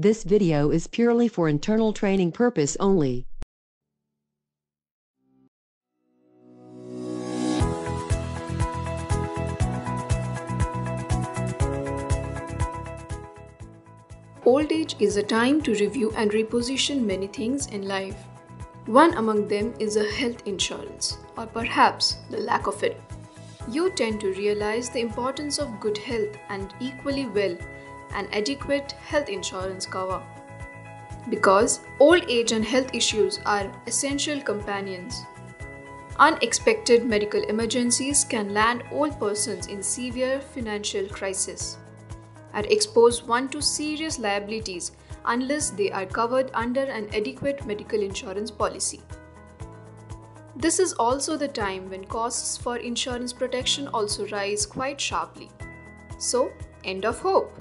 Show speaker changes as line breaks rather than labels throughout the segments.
This video is purely for internal training purpose only.
Old age is a time to review and reposition many things in life. One among them is a health insurance, or perhaps the lack of it. You tend to realize the importance of good health and equally well an adequate health insurance cover. Because old age and health issues are essential companions. Unexpected medical emergencies can land old persons in severe financial crisis and expose one to serious liabilities unless they are covered under an adequate medical insurance policy. This is also the time when costs for insurance protection also rise quite sharply. So, end of hope.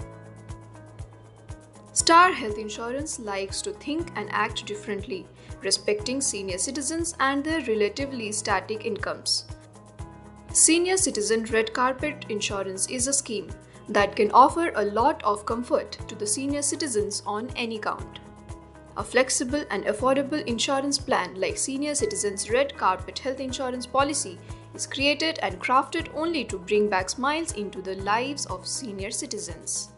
Star Health Insurance likes to think and act differently, respecting senior citizens and their relatively static incomes. Senior Citizen Red Carpet Insurance is a scheme that can offer a lot of comfort to the senior citizens on any count. A flexible and affordable insurance plan like Senior Citizens Red Carpet Health Insurance Policy is created and crafted only to bring back smiles into the lives of senior citizens.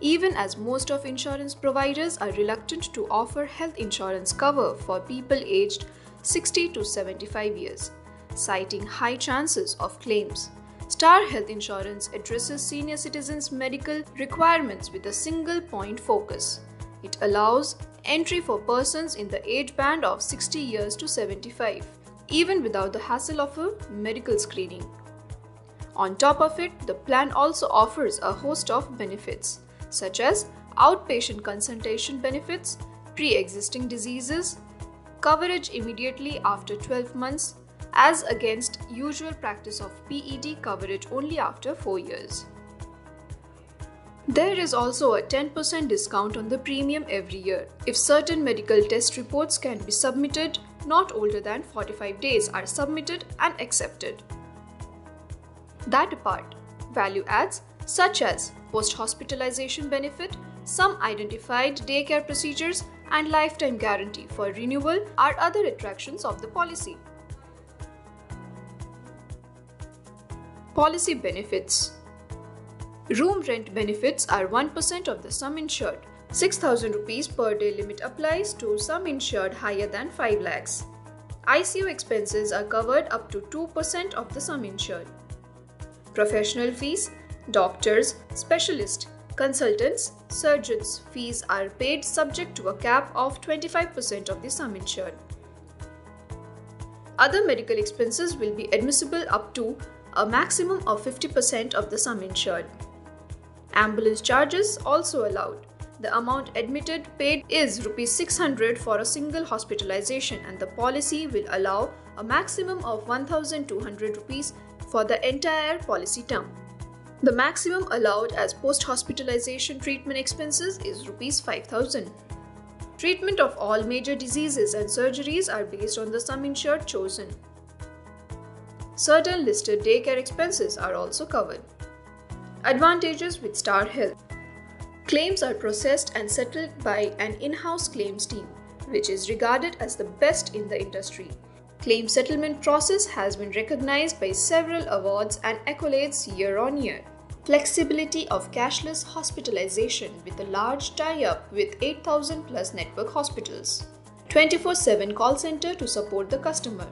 Even as most of insurance providers are reluctant to offer health insurance cover for people aged 60 to 75 years, citing high chances of claims. Star Health Insurance addresses senior citizens' medical requirements with a single point focus. It allows entry for persons in the age band of 60 years to 75, even without the hassle of a medical screening. On top of it, the plan also offers a host of benefits, such as outpatient consultation benefits, pre existing diseases, coverage immediately after 12 months, as against usual practice of PED coverage only after 4 years. There is also a 10% discount on the premium every year if certain medical test reports can be submitted not older than 45 days are submitted and accepted. That apart, value adds such as post hospitalization benefit, some identified daycare procedures, and lifetime guarantee for renewal are other attractions of the policy. Policy benefits Room rent benefits are 1% of the sum insured. 6000 rupees per day limit applies to sum insured higher than 5 lakhs. ICU expenses are covered up to 2% of the sum insured. Professional fees, doctors, specialists, consultants, surgeons fees are paid subject to a cap of 25% of the sum insured. Other medical expenses will be admissible up to a maximum of 50% of the sum insured. Ambulance charges also allowed. The amount admitted paid is rupees 600 for a single hospitalization and the policy will allow a maximum of 1200 rupees for the entire policy term. The maximum allowed as post hospitalization treatment expenses is rupees 5000. Treatment of all major diseases and surgeries are based on the sum insured chosen. Certain listed daycare expenses are also covered. Advantages with Star Health Claims are processed and settled by an in house claims team, which is regarded as the best in the industry. Claim settlement process has been recognized by several awards and accolades year on year. Flexibility of cashless hospitalization with a large tie up with 8000 plus network hospitals. 24 7 call center to support the customer.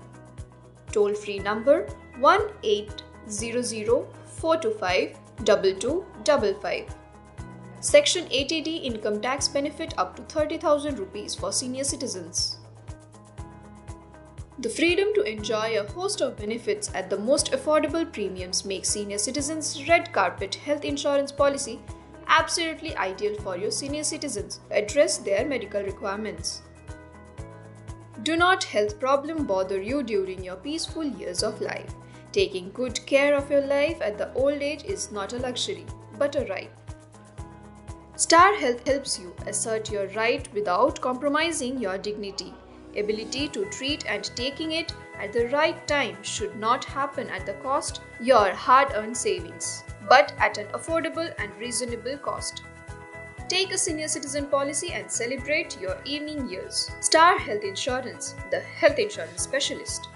Toll free number 1 800 425 2255. Section 80D income tax benefit up to 30,000 rupees for senior citizens. The freedom to enjoy a host of benefits at the most affordable premiums makes senior citizens' red carpet health insurance policy absolutely ideal for your senior citizens to address their medical requirements. Do not health problem bother you during your peaceful years of life. Taking good care of your life at the old age is not a luxury, but a right. Star Health helps you assert your right without compromising your dignity. Ability to treat and taking it at the right time should not happen at the cost your hard-earned savings, but at an affordable and reasonable cost. Take a senior citizen policy and celebrate your evening years. Star Health Insurance, the health insurance specialist.